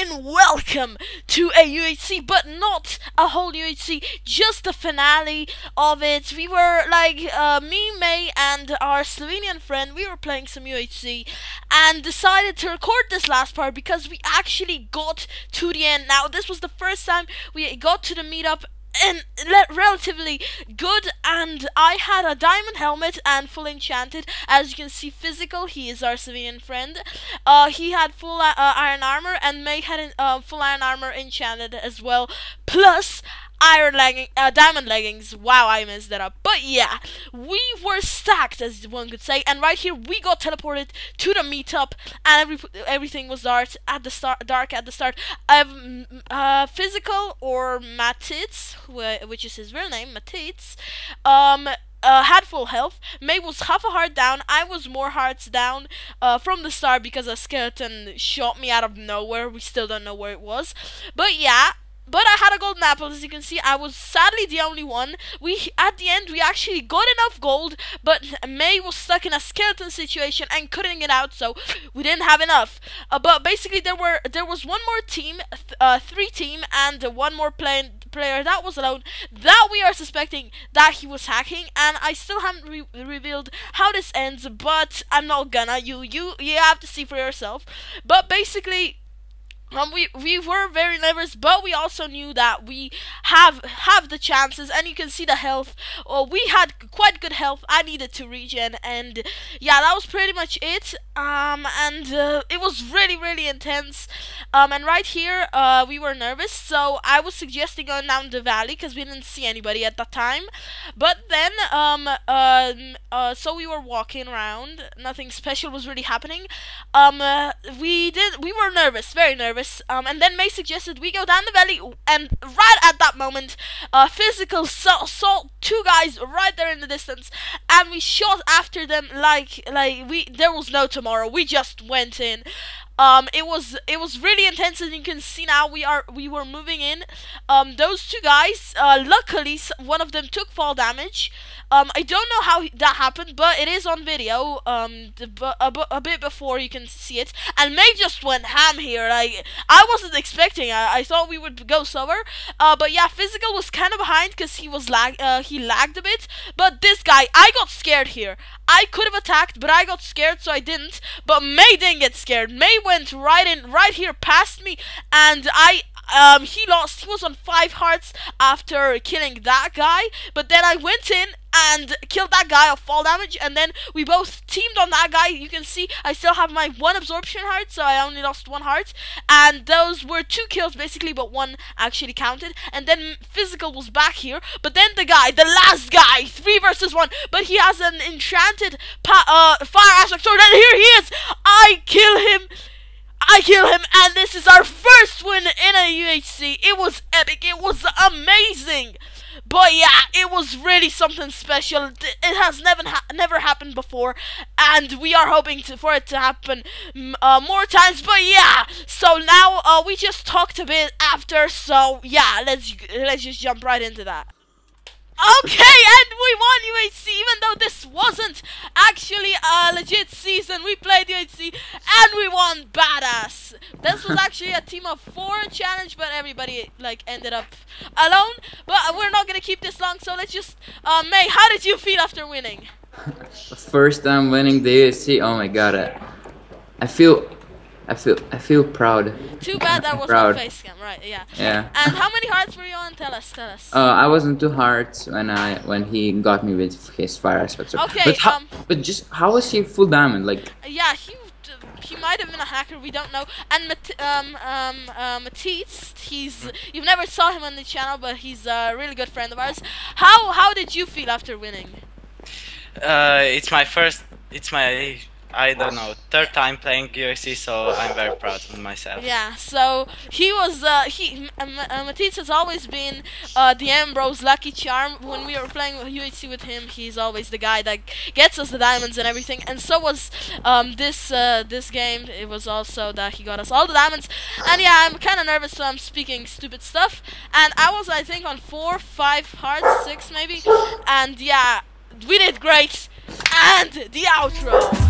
and welcome to a UHC, but not a whole UHC, just the finale of it. We were like, uh, me, Mai, and our Slovenian friend, we were playing some UHC and decided to record this last part because we actually got to the end. Now, this was the first time we got to the meetup and relatively good and I had a diamond helmet and full enchanted. As you can see physical he is our Slovenian friend. Uh, he had full uh, iron armor and Mai had uh, full iron armor enchanted as well. Plus iron legging, uh, diamond leggings. Wow, I messed that up. But yeah, we were stacked, as one could say. And right here, we got teleported to the meetup, and every, everything was dark at the start. Dark at the start. Um, uh, physical or Matic, which is his real name, Matic. Um, uh, had full health. Mai was half a heart down. I was more hearts down uh, from the start because a skeleton shot me out of nowhere. We still don't know where it was. But yeah, but I had a golden apple, as you can see. I was sadly the only one. We At the end, we actually got enough gold, but Mai was stuck in a skeleton situation and couldn't get out, so we didn't have enough. Uh, but basically, there were there was one more team, th uh, three team, and one more play player that was alone that we are suspecting that he was hacking and I still haven't re revealed how this ends but I'm not gonna you you you have to see for yourself but basically um, we we were very nervous, but we also knew that we have have the chances, and you can see the health. Well, we had quite good health. I needed to regen, and yeah, that was pretty much it. Um, and uh, it was really really intense. Um, and right here, uh, we were nervous, so I was suggesting going down the valley because we didn't see anybody at that time. But then, um, um, uh, so we were walking around. Nothing special was really happening. Um, uh, we did. We were nervous, very nervous Um, and then Mai suggested we go down the valley, and right at that moment, uh, physical saw two guys right there in the distance, and we shot after them like like we there was no tomorrow. We just went in. Um, it was it was really intense, and you can see now we are we were moving in. Um, those two guys, uh, luckily one of them took fall damage. Um, I don't know how that happened, but it is on video. Um, a, a bit before you can see it, and Mai just went ham here. Like I wasn't expecting. I, I thought we would go slower. Uh, but yeah, physical was kind of behind because he was lag. Uh, he lagged a bit. But this guy, I got scared here. I could have attacked, but I got scared, so I didn't. But Mai didn't get scared. Mai went right in, right here past me, and I um, he lost. He was on five hearts after killing that guy. But then I went in and killed that guy of fall damage and then we both teamed on that guy you can see I still have my one absorption heart so I only lost one heart and those were two kills basically but one actually counted and then physical was back here but then the guy the last guy three versus one but he has an enchanted uh, fire aspect sword and here he is I kill him I kill him, and this is our first win in a UHC. It was epic. It was amazing. But yeah, it was really something special. It has never ha never happened before, and we are hoping to, for it to happen uh, more times. But yeah, so now uh, we just talked a bit after. So yeah, let's let's just jump right into that. Okay, and we won UHC, even though this wasn't actually a legit season. We played UHC, and we won badass. This was actually a team of four challenge, but everybody like ended up alone. But we're not gonna keep this long, so let's just. Uh, Mai, how did you feel after winning? First time winning the UHC. Oh my god, I, I feel I feel I feel proud. Too bad that was proud. face cam, right? Yeah. Yeah. And how many hearts were you on? Tell us, tell us. Uh, I was on two hearts when I when he got me with his fire aspect. Okay. But how, um, but just how was he full diamond? Like. Yeah, he he might have been a hacker. We don't know. And Mat um um uh, Matisse, he's you've never saw him on the channel, but he's a really good friend of ours. How how did you feel after winning? Uh, it's my first. It's my I don't know, third time playing UHC, so I'm very proud of myself. Yeah, so he was, uh, he, um, uh, Matisse has always been uh, the Mbros lucky charm. When we were playing UHC with him, he's always the guy that gets us the diamonds and everything. And so was um, this uh, this game. It was also that he got us all the diamonds. And yeah, I'm kind of nervous, so I'm speaking stupid stuff. And I was, I think, on four, five hearts, six maybe. And yeah, we did great. And the outro.